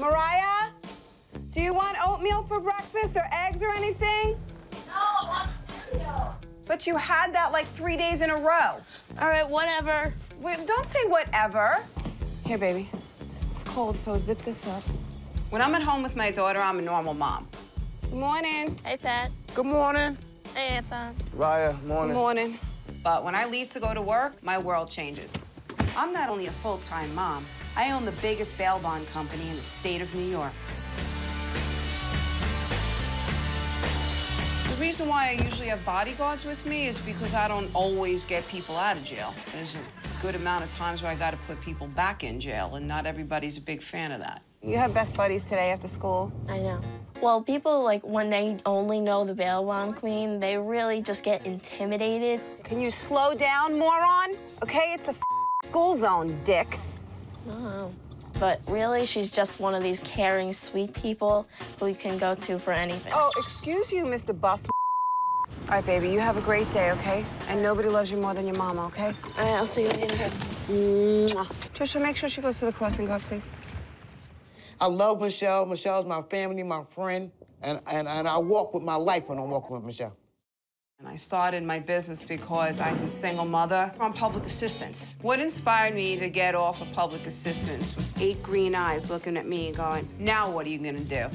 Mariah, do you want oatmeal for breakfast or eggs or anything? No, I want cereal. But you had that like three days in a row. All right, whatever. Wait, don't say whatever. Here, baby. It's cold, so zip this up. When I'm at home with my daughter, I'm a normal mom. Good morning. Hey, Thad. Good morning. Hey, Anton. Raya, Good morning. morning. But when I leave to go to work, my world changes. I'm not only a full-time mom, I own the biggest bail bond company in the state of New York. The reason why I usually have bodyguards with me is because I don't always get people out of jail. There's a good amount of times where I got to put people back in jail, and not everybody's a big fan of that. You have best buddies today after school. I know. Well, people, like, when they only know the bail bond queen, they really just get intimidated. Can you slow down, moron? Okay, it's a school zone, dick. Oh. But really, she's just one of these caring, sweet people who you can go to for anything. Oh, excuse you, Mr. Bus. All right, baby, you have a great day, okay? And nobody loves you more than your mama, okay? All right, I'll see you later. Mwah. Trisha, make sure she goes to the crossing guard, please. I love Michelle. Michelle's my family, my friend, and, and, and I walk with my life when I'm walking with Michelle. And I started my business because I was a single mother on public assistance. What inspired me to get off of public assistance was eight green eyes looking at me and going, now what are you gonna do?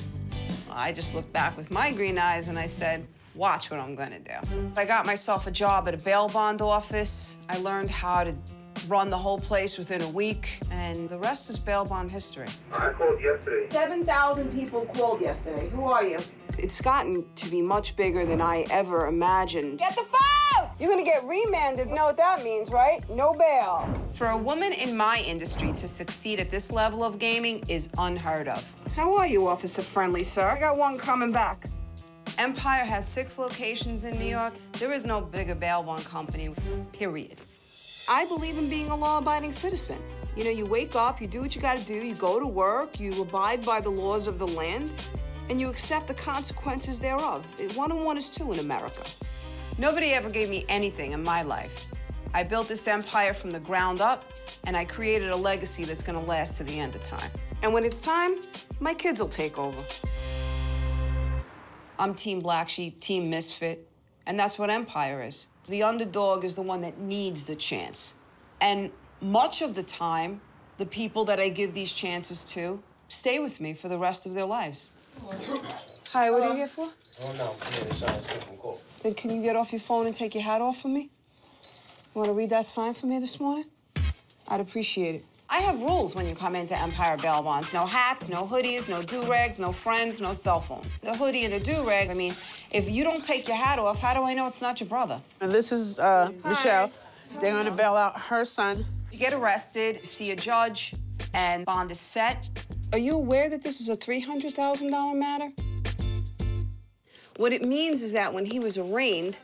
I just looked back with my green eyes and I said, watch what I'm gonna do. I got myself a job at a bail bond office. I learned how to run the whole place within a week, and the rest is bail bond history. I called yesterday. 7,000 people called yesterday. Who are you? It's gotten to be much bigger than I ever imagined. Get the phone! You're gonna get remanded. You know what that means, right? No bail. For a woman in my industry to succeed at this level of gaming is unheard of. How are you, Officer Friendly, sir? I got one coming back. Empire has six locations in New York. There is no bigger bail bond company, period. I believe in being a law-abiding citizen. You know, you wake up, you do what you gotta do, you go to work, you abide by the laws of the land, and you accept the consequences thereof. One and one is two in America. Nobody ever gave me anything in my life. I built this empire from the ground up, and I created a legacy that's gonna last to the end of time. And when it's time, my kids will take over. I'm Team Black Sheep, Team Misfit, and that's what Empire is. The underdog is the one that needs the chance. And much of the time, the people that I give these chances to stay with me for the rest of their lives. Hi, what are you here for? Oh no, yeah, the sign's getting cold. Then can you get off your phone and take your hat off for me? You want to read that sign for me this morning? I'd appreciate it. I have rules when you come into Empire Bail Bonds. No hats, no hoodies, no do-rags, no friends, no cell phones. The hoodie and the do-rag, I mean, if you don't take your hat off, how do I know it's not your brother? And this is uh, Michelle. They're going to bail out her son. You get arrested, see a judge, and bond is set. Are you aware that this is a $300,000 matter? What it means is that when he was arraigned,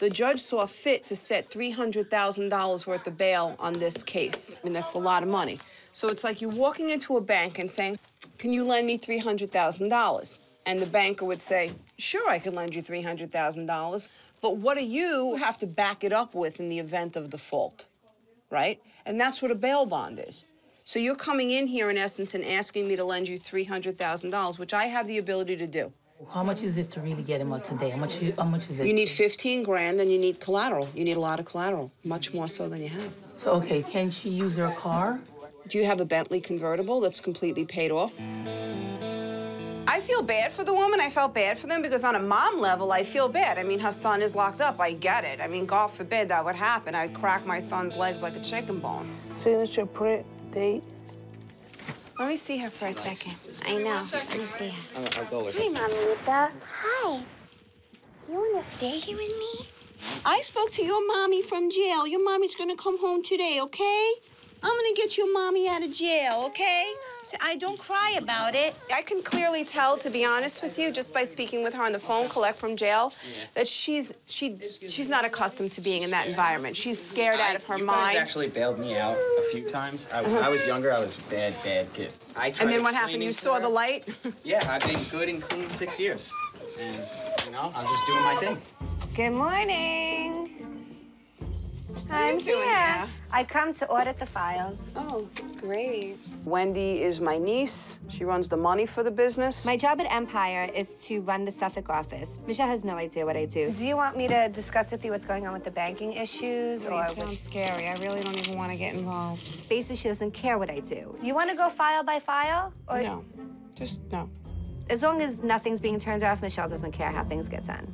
the judge saw fit to set $300,000 worth of bail on this case. I mean, that's a lot of money. So it's like you're walking into a bank and saying, Can you lend me $300,000? And the banker would say, Sure, I can lend you $300,000. But what do you have to back it up with in the event of default? right? And that's what a bail bond is. So you're coming in here, in essence, and asking me to lend you $300,000, which I have the ability to do. How much is it to really get him out today? How much? you- How much is it? You need 15 grand, and you need collateral. You need a lot of collateral, much more so than you have. So okay, can she use her car? Do you have a Bentley convertible that's completely paid off? I feel bad for the woman. I felt bad for them because on a mom level, I feel bad. I mean, her son is locked up. I get it. I mean, God forbid that would happen. I'd crack my son's legs like a chicken bone. Signature print, date. Let me see her for a second. I know. Let me see her. I'll, I'll go with Hi, Mama Lisa. Hi. You want to stay here with me? I spoke to your mommy from jail. Your mommy's gonna come home today, okay? I'm gonna get your mommy out of jail, okay? So I don't cry about it. I can clearly tell, to be honest with you, just by speaking with her on the phone, collect from jail, that she's she she's not accustomed to being in that environment. She's scared out of her you mind. guys actually bailed me out a few times. I, when uh-huh. I was younger, I was a bad, bad kid. I tried and then what happened? You saw her- the light? Yeah, I've been good and clean six years. And, you know, I'm just doing my thing. Good morning. I'm you doing here. here? I come to audit the files. Oh, great. Wendy is my niece. She runs the money for the business. My job at Empire is to run the Suffolk office. Michelle has no idea what I do. Do you want me to discuss with you what's going on with the banking issues? Please, or sounds scary. I really don't even want to get involved. basically she doesn't care what I do? You want to go file by file? Or No, just no. as long as nothing's being turned off, Michelle doesn't care how things get done.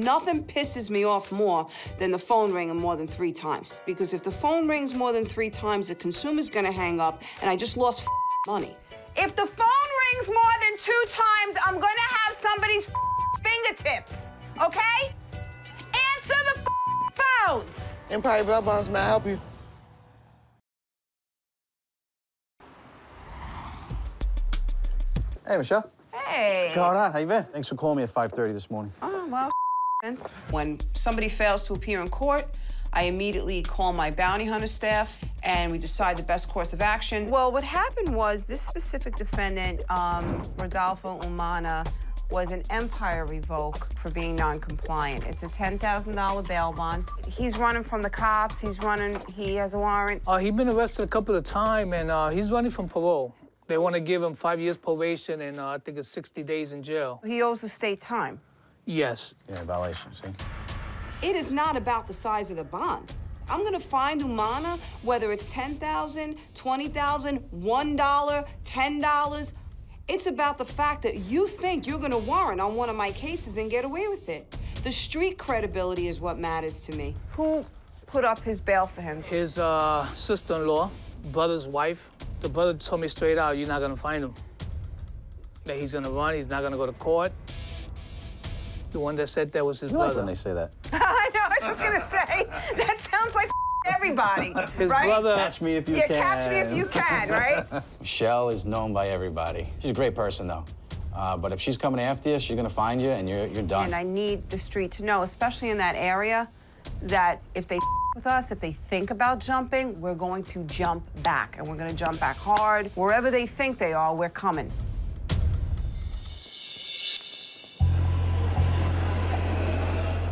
Nothing pisses me off more than the phone ringing more than three times. Because if the phone rings more than three times, the consumer's gonna hang up, and I just lost money. If the phone rings more than two times, I'm gonna have somebody's fingertips, okay? Answer the phones! Empire Bail Bonds, may I help you? Hey, Michelle. Hey. What's going on? How you been? Thanks for calling me at 5.30 this morning. Oh, well, when somebody fails to appear in court, I immediately call my bounty hunter staff and we decide the best course of action. Well, what happened was this specific defendant, um, Rodolfo Umana, was an Empire revoke for being non-compliant. It's a $10,000 bail bond. He's running from the cops. He's running, he has a warrant. Uh, he's been arrested a couple of times, and uh, he's running from parole. They want to give him five years probation and uh, I think it's 60 days in jail. He owes the state time. Yes. Yeah, violation, see? It is not about the size of the bond. I'm gonna find Umana, whether it's 10,000, 20,000, $1, $10. It's about the fact that you think you're gonna warrant on one of my cases and get away with it. The street credibility is what matters to me. Who put up his bail for him? His uh, sister-in-law, brother's wife, the brother told me straight out, you're not gonna find him. That he's gonna run, he's not gonna go to court. The one that said that was his You like brother. when they say that. I know, I was just gonna say, that sounds like everybody, His right? brother- Catch me if you yeah, can. catch me if you can, right? Michelle is known by everybody. She's a great person, though. Uh, but if she's coming after you, she's gonna find you, and you're, you're done. And I need the street to know, especially in that area, that if they with us, if they think about jumping, we're going to jump back, and we're going to jump back hard. Wherever they think they are, we're coming.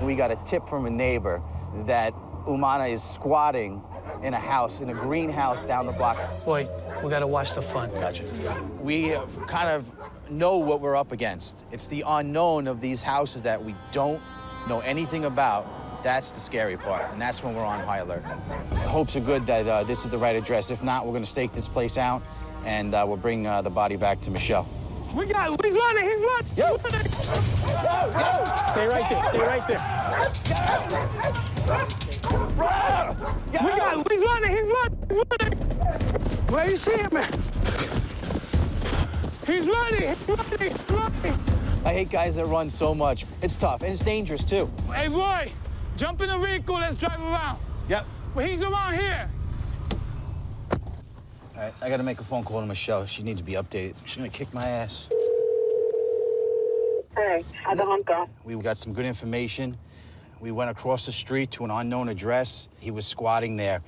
We got a tip from a neighbor that Umana is squatting in a house, in a greenhouse down the block. Boy, we gotta watch the fun. Gotcha. We kind of know what we're up against. It's the unknown of these houses that we don't know anything about. That's the scary part, and that's when we're on high alert. The hopes are good that uh, this is the right address. If not, we're gonna stake this place out, and uh, we'll bring uh, the body back to Michelle. We got, he's running, he's running. Yo! Stay right there, stay right there. We got, he's running, he's running, he's running. Where you see him at? He's running, he's running, he's running. I hate guys that run so much. It's tough, and it's dangerous, too. Hey, Roy, jump in the vehicle, let's drive around. Yep. Well, he's around here. All right, I gotta make a phone call to Michelle. She needs to be updated. She's gonna kick my ass. Hey, how'd the hunt go? We got some good information. We went across the street to an unknown address. He was squatting there.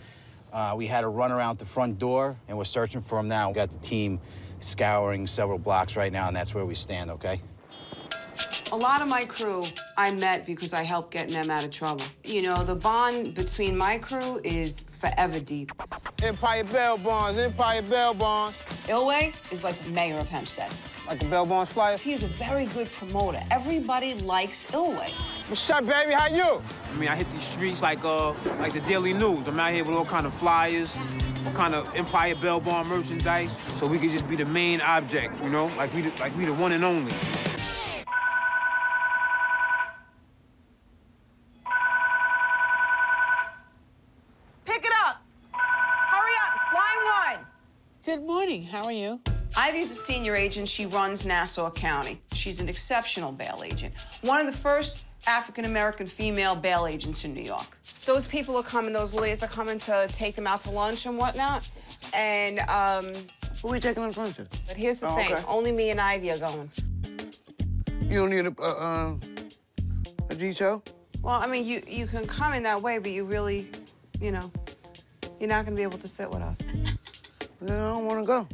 Uh, we had to run around the front door, and we're searching for him now. We got the team scouring several blocks right now, and that's where we stand, okay? A lot of my crew I met because I helped getting them out of trouble. You know, the bond between my crew is forever deep. Empire Bail Bonds, Empire Bail Bonds. Ilway is like the mayor of Hempstead. Like the Bail Bonds flyers? He is a very good promoter. Everybody likes Ilway. What's up, baby? How you? I mean, I hit these streets like uh, like the Daily News. I'm out here with all kind of flyers, all kind of Empire Bail Bond merchandise, so we could just be the main object, you know, like we the, like we the one and only. Pick it up. Hurry up. Line one. Good morning. How are you? Ivy's a senior agent. She runs Nassau County. She's an exceptional bail agent. One of the first African American female bail agents in New York. Those people are coming, those lawyers are coming to take them out to lunch and whatnot. And, um, Who we taking them to? but here's the Oh, thing okay. only me and Ivy are going. You don't need a, uh, uh, a detail? Well, I mean, you, you can come in that way, but you really, you know, you're not gonna be able to sit with us. Then I don't want to go.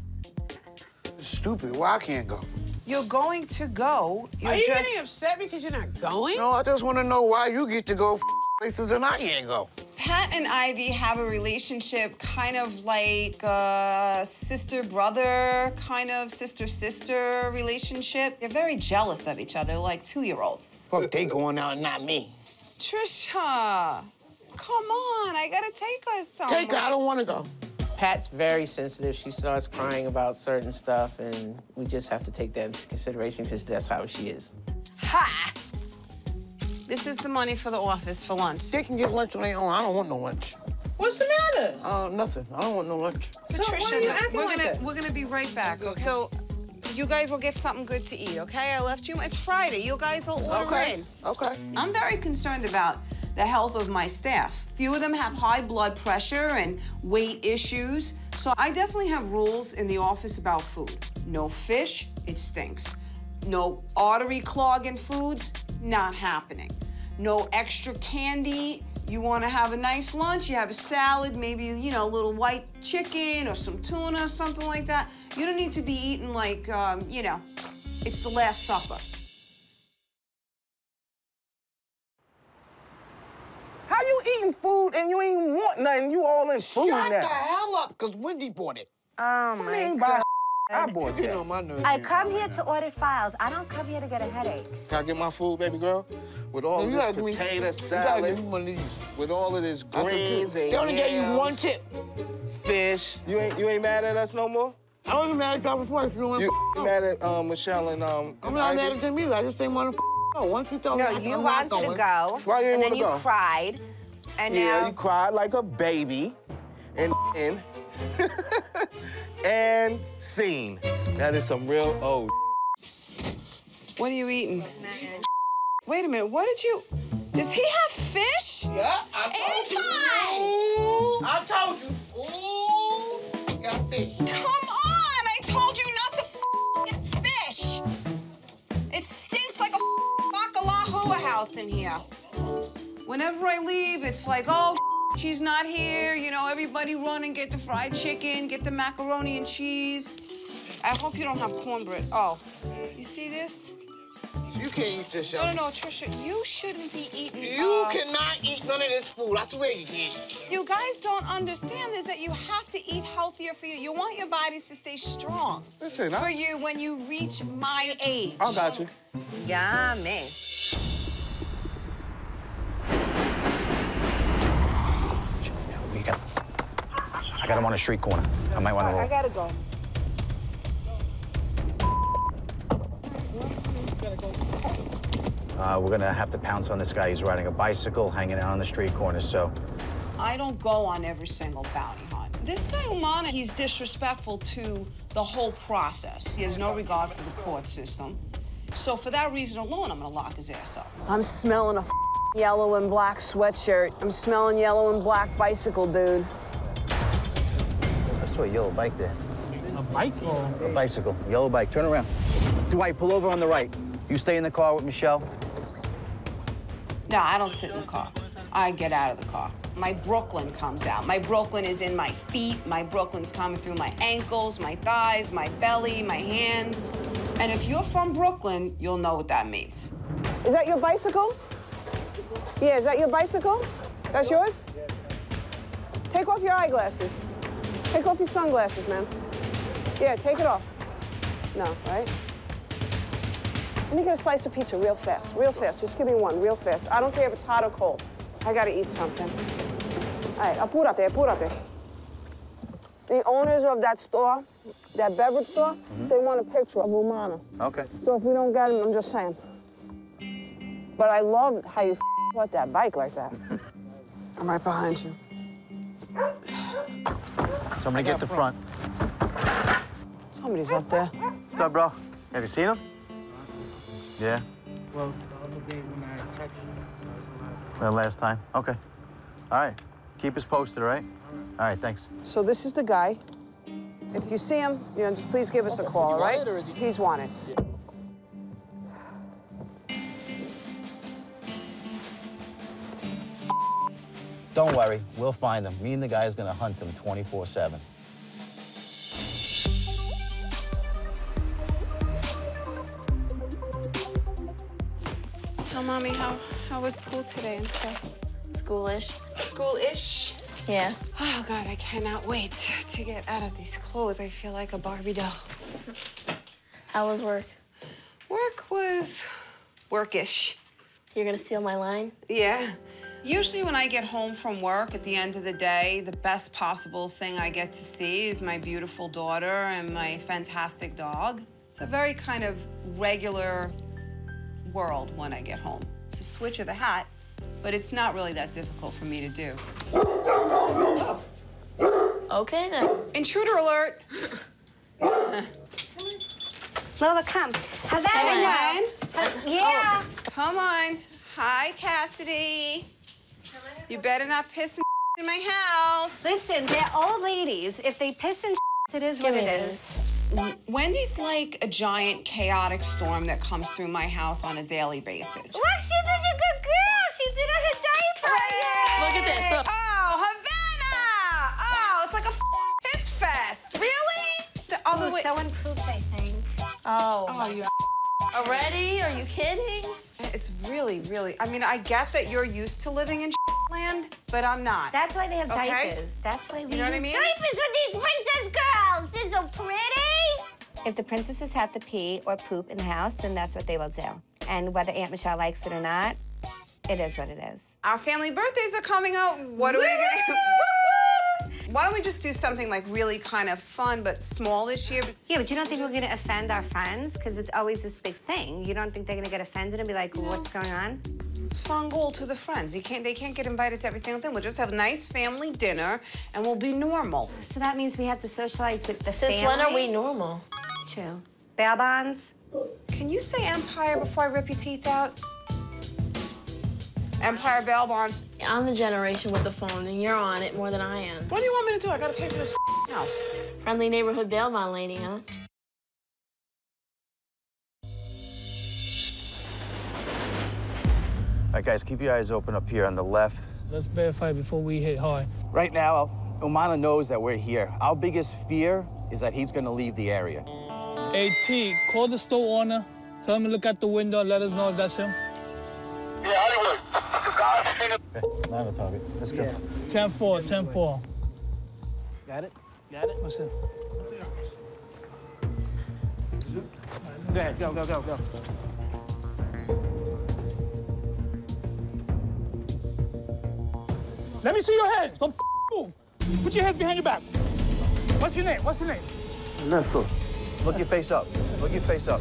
Stupid. Why I can't go? You're going to go. You're Are you just... getting upset because you're not going? No, I just want to know why you get to go places and I can't go. Pat and Ivy have a relationship kind of like a sister brother, kind of sister sister relationship. They're very jealous of each other, like two year olds. Fuck, they going out and not me. Trisha, come on, I gotta take us somewhere. Take her, I don't want to go. Pat's very sensitive. She starts crying about certain stuff, and we just have to take that into consideration because that's how she is. Ha! This is the money for the office for lunch. They can get lunch on their own. I don't want no lunch. What's the matter? Uh, nothing. I don't want no lunch. Patricia, why you acting we're like gonna that? we're gonna be right back. Okay. So you guys will get something good to eat, okay? I left you. It's Friday. You guys will order Okay. in. Okay. I'm very concerned about the health of my staff. Few of them have high blood pressure and weight issues. So I definitely have rules in the office about food. No fish, it stinks. No artery clogging foods, not happening. No extra candy. You want to have a nice lunch, you have a salad, maybe, you know, a little white chicken or some tuna, something like that. You don't need to be eating like, um, you know, it's the Last Supper. You eating food and you ain't want nothing? You all in food Shut now. the hell up, because Wendy bought it. Oh I my ain't god. I bought You that. know my nerves. I come here to audit files. I don't come here to get a headache. Can I get my food, baby girl? With all You of this gotta me- potato You gotta salad, give me one of these. with all of this I can greens and They only gave you one yams, tip. fish. You ain't you ain't mad at us no more? I wasn't mad at y'all before if you don't want You to mad at um, Michelle and um? I'm and not Ivy? mad at them either. I just didn't want to Oh, go. Once you tell No, me you I'm wanted not to go. Why you and then you go? cried. And Yeah, now you cried like a baby, and and and scene. That is some real old. What are you eating? Wait a minute, what did you... Does he have fish? Yeah, I told Anytime! I told you. Ooh, got fish. Come house in here. Whenever I leave, it's like, oh, she's not here. You know, everybody run and get the fried chicken, get the macaroni and cheese. I hope you don't have cornbread. Oh, you see this? You can't eat this, No, y'all. no, no, Trisha, you shouldn't be eating. You uh, cannot eat none of this food. I swear you can't. You guys don't understand is that you have to eat healthier for you. You want your bodies to stay strong. Listen, for I- you when you reach my age. I got you. yummy. I got him on a street corner. I might want to roll. gotta go. Uh, we're gonna have to pounce on this guy. He's riding a bicycle, hanging out on the street corner. So, I don't go on every single bounty hunt. This guy Umana, he's disrespectful to the whole process. He has no regard for the court system. So for that reason alone, I'm gonna lock his ass up. I'm smelling a yellow and black sweatshirt. I'm smelling yellow and black bicycle, dude. I saw a yellow bike there. A bicycle. A bicycle, yellow bike. Turn around. Dwight, pull over on the right. You stay in the car with Michelle. No, I don't sit in the car. I get out of the car. My Brooklyn comes out. My Brooklyn is in my feet. My Brooklyn's coming through my ankles, my thighs, my belly, my hands. And if you're from Brooklyn, you'll know what that means. Is that your bicycle? Yeah, is that your bicycle? That's yours? Take off your eyeglasses. Take off your sunglasses, man. Yeah, take it off. No, right? Let me get a slice of pizza real fast, real fast. Just give me one, real fast. I don't care if it's hot or cold. I gotta eat something. All right, apúrate, apúrate. The owners of that store, that beverage store, mm-hmm. they want a picture of Umana. Okay. So if we don't get him, I'm just saying. But I love how you with that bike like that. I'm right behind you. Somebody get the front. Somebody's up there. What's up, bro? Have you seen him? Yeah. Well, the other day when I texted you, The last time. Okay. All right. Keep us posted, all right? All right. Thanks. So this is the guy. If you see him, you know, just please give us a call, all right? He's wanted. Don't worry, we'll find them. Me and the guy is gonna hunt them 24-7. Tell Mommy how, how was school today and stuff? Schoolish. Schoolish? Yeah. Oh, God, I cannot wait to get out of these clothes. I feel like a Barbie doll. How was work? Work was workish. You're gonna steal my line? Yeah. Usually when I get home from work at the end of the day, the best possible thing I get to see is my beautiful daughter and my fantastic dog. It's a very kind of regular world when I get home. It's a switch of a hat, but it's not really that difficult for me to do. Okay then. Intruder alert! Lola, come. Havana. Come Uh, yeah. Come on. Hi, Cassidy. You better not piss in my house. Listen, they're old ladies. If they piss and it is what Give it me is. Wendy's like a giant chaotic storm that comes through my house on a daily basis. Look, she's such a good girl. She did her diaper. Look at this. Look. Oh, Havana! Oh, it's like a piss fest. Really? The other Oh, way. someone pooped, I think. Oh. Oh, you. Already? Are you kidding? It's really, really. I mean, I get that you're used to living in land, but I'm not. That's why they have Okay? diapers. That's why we You know what I mean? diapers with these princess girls. They're so pretty. If the princesses have to pee or poop in the house, then that's what they will do. And whether Aunt Michelle likes it or not, it is what it is. Our family birthdays are coming up. What are we gonna? Why don't we just do something like really kind of fun but small this year? Yeah, but you don't think we're gonna offend our friends? Because it's always this big thing. You don't think they're gonna get offended and be like, what's going on? Fun goal to the friends. You can't. They can't get invited to every single thing. We'll just have a nice family dinner, and we'll be normal. So that means we have to socialize with the Since family? when are we normal? True. Bail bonds? Can you say Empire before I rip your teeth out? Empire bail bonds. I'm the generation with the phone, and you're on it more than I am. What do you want me to do? I gotta pay for this house. Friendly neighborhood bail bond lady, huh? All right, guys, keep your eyes open up here on the left. Let's verify before we hit hard. Right now, Umana knows that we're here. Our biggest fear is that he's gonna leave the area. AT, call the store owner. Tell him to look at the window and let us know if that's him. Not a target. Let's go. 10 4, 10 4. Got it? Got it? What's it? Go ahead, go, go, go, go. Let me see your hands. Don't move. Put your hands behind your back. What's your name? What's your name? Look your face up. Look your face up.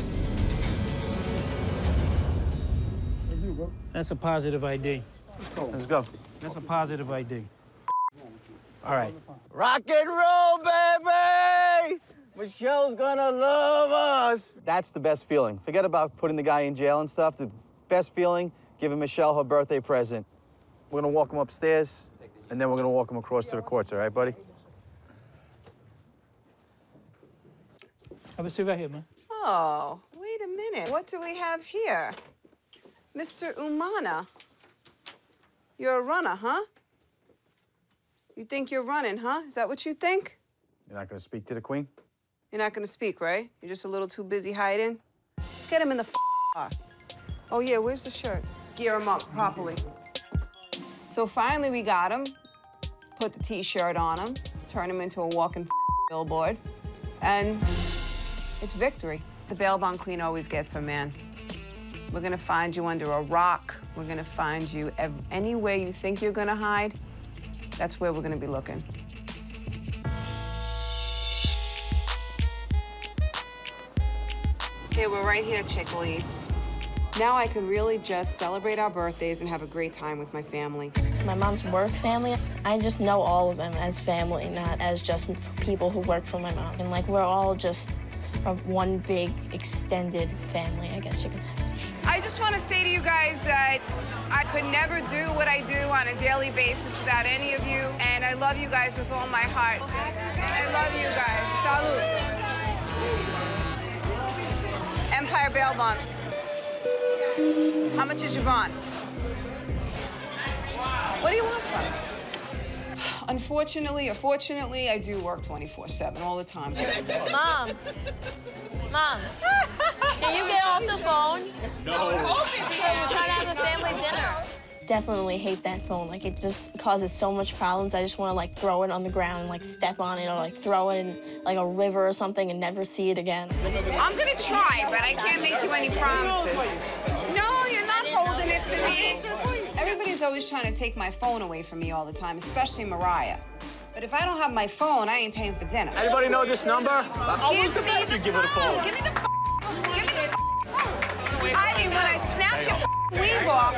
That's a positive ID. Let's go. Let's go. That's a positive ID. All right. Rock and roll, baby! Michelle's gonna love us. That's the best feeling. Forget about putting the guy in jail and stuff. The best feeling, giving Michelle her birthday present. We're gonna walk him upstairs, and then we're gonna walk him across to the courts, all right, buddy? Have a seat right here, man. Oh, wait a minute. What do we have here? Mr. Umana. You're a runner, huh? You think you're running, huh? Is that what you think? You're not gonna speak to the queen? You're not gonna speak, right? You're just a little too busy hiding? Let's get him in the car. Oh, yeah, where's the shirt? Gear him up properly. So finally, we got him. Put the t-shirt on him, turn him into a walking billboard, and it's victory. The bail bond queen always gets her man. We're gonna find you under a rock. We're gonna find you anywhere you think you're gonna hide. That's where we're gonna be looking. Here, we're right here, Chicklies. Now I can really just celebrate our birthdays and have a great time with my family. My mom's work family, I just know all of them as family, not as just people who work for my mom. And like, we're all just a one big extended family, I guess you could say. I just want to say to you guys that I could never do what I do on a daily basis without any of you. And I love you guys with all my heart. And I love you guys. Salud. Empire bail bonds. How much is your bond? What do you want from me? Unfortunately or fortunately, I do work 24-7 all the time. Mom! Mom! Can you get off the phone? No. We're trying to have a family dinner. definitely hate that phone. Like it just causes so much problems. I just want to like throw it on the ground and like step on it or like throw it in like a river or something and never see it again. I'm gonna try, but I can't make you any promises. No, you're not holding it for me. Everybody's always trying to take my phone away from me all the time, especially Mariah. But if I don't have my phone, I ain't paying for dinner. Anybody know this number? Give me the give her the phone. Give me the phone. When I snatch your weave off.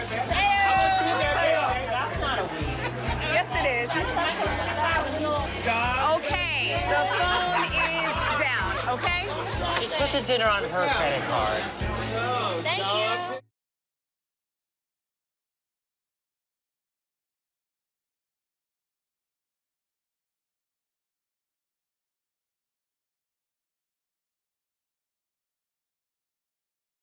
Yes, it is. Okay, the phone is down, okay? Just put the dinner on her credit card. Thank you.